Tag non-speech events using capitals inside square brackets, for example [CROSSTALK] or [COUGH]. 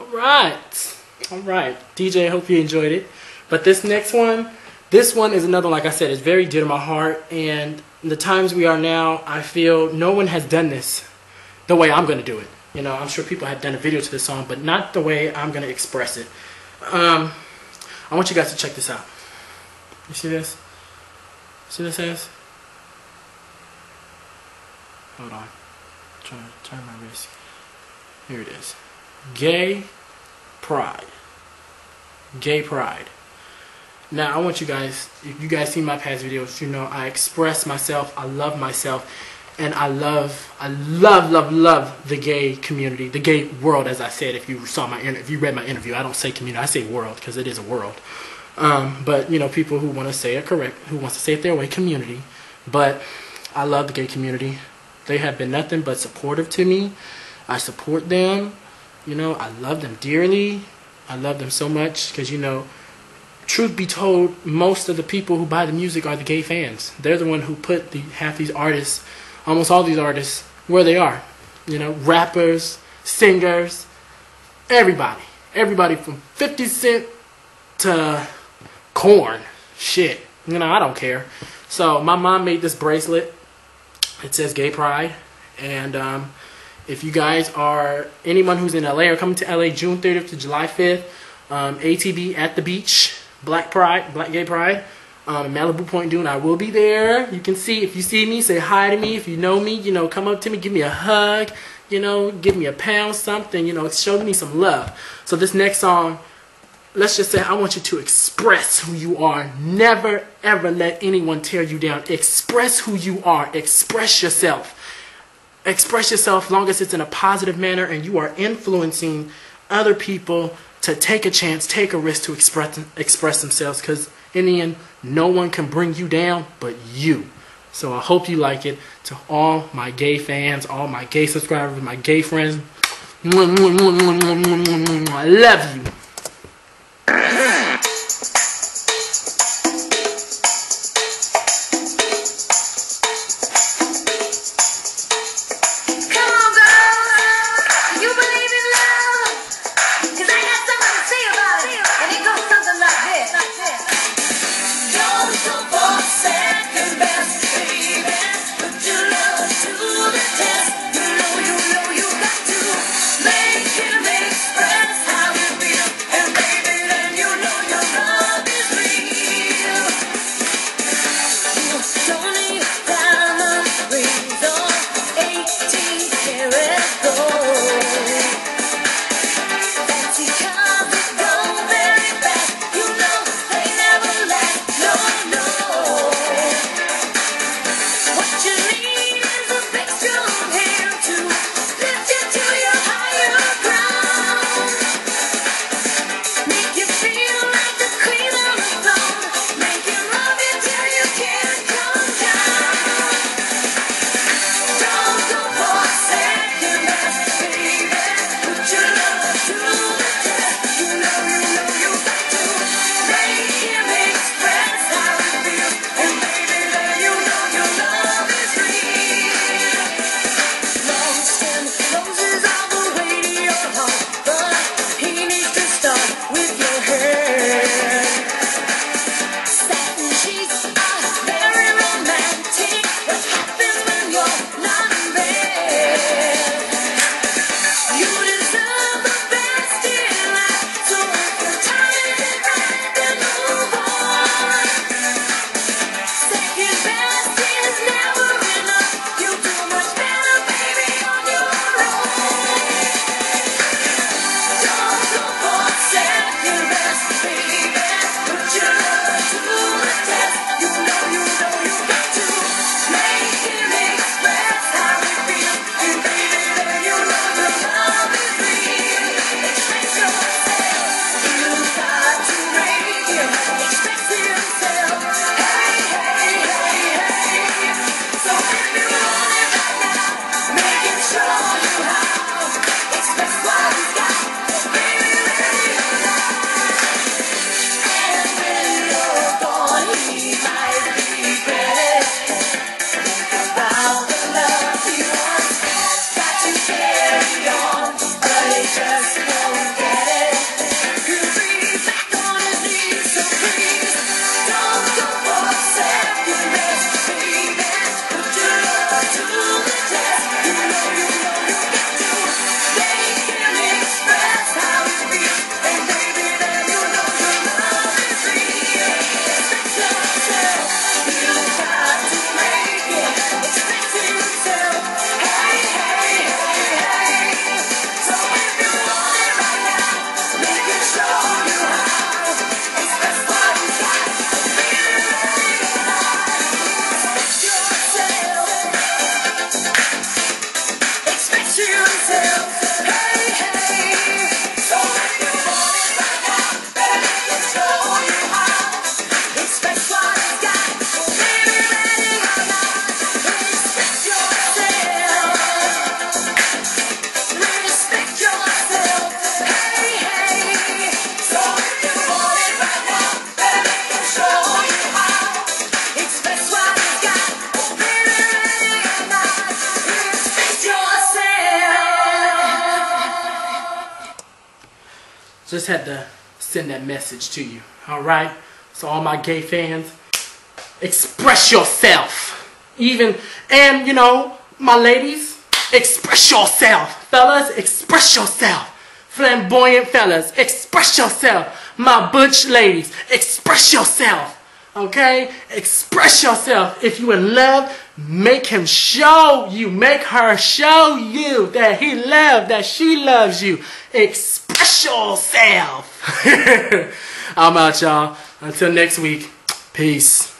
Alright. Alright. DJ, I hope you enjoyed it. But this next one, this one is another, like I said, it's very dear to my heart. And the times we are now, I feel no one has done this the way I'm going to do it. You know, I'm sure people have done a video to this song, but not the way I'm going to express it. Um, I want you guys to check this out. You see this? See this says? Hold on. Trying to turn my wrist. Here it is. Gay pride. Gay pride. Now I want you guys, if you guys see my past videos, you know I express myself, I love myself, and I love, I love, love, love the gay community, the gay world, as I said. If you saw my, if you read my interview, I don't say community, I say world because it is a world. Um, but you know, people who want to say it correct, who wants to say it their way, community. But I love the gay community. They have been nothing but supportive to me. I support them. You know, I love them dearly. I love them so much because you know truth be told, most of the people who buy the music are the gay fans. They're the one who put the half these artists, almost all these artists, where they are. You know, rappers, singers, everybody. Everybody from 50 Cent to Korn. Shit. You know, I don't care. So my mom made this bracelet. It says Gay Pride. And um, if you guys are anyone who's in LA or coming to LA June 30th to July 5th, um, ATB at the beach Black Pride, Black Gay Pride, um, Malibu Point Dume. I will be there. You can see, if you see me, say hi to me. If you know me, you know, come up to me, give me a hug, you know, give me a pound, something, you know, show me some love. So this next song, let's just say I want you to express who you are. Never, ever let anyone tear you down. Express who you are. Express yourself. Express yourself long as it's in a positive manner and you are influencing other people to take a chance, take a risk to express express themselves because in the end, no one can bring you down but you. So I hope you like it. To all my gay fans, all my gay subscribers, my gay friends, I love you. 对。Just had to send that message to you. All right. So all my gay fans, express yourself. Even and you know my ladies, express yourself. Fellas, express yourself. Flamboyant fellas, express yourself. My butch ladies, express yourself. Okay? Express yourself. If you in love, make him show you. Make her show you that he loves, that she loves you. Express yourself. [LAUGHS] I'm out, y'all. Until next week. Peace.